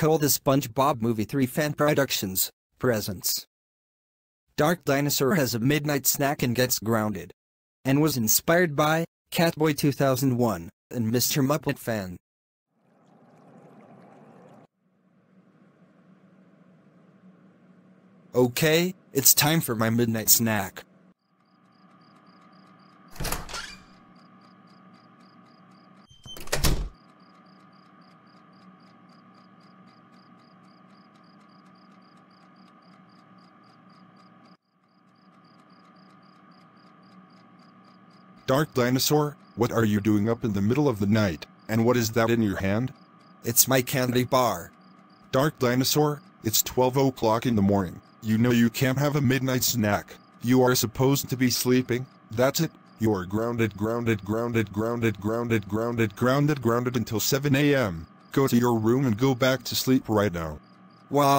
Joel the SpongeBob Movie 3 Fan Productions presents. Dark Dinosaur has a midnight snack and gets grounded. And was inspired by Catboy 2001 and Mr. Muppet Fan. Okay, it's time for my midnight snack. Dark Dinosaur, what are you doing up in the middle of the night, and what is that in your hand? It's my candy bar. Dark Dinosaur, it's 12 o'clock in the morning. You know you can't have a midnight snack. You are supposed to be sleeping. That's it. You are grounded, grounded, grounded, grounded, grounded, grounded, grounded, grounded until 7 a.m. Go to your room and go back to sleep right now. Wow.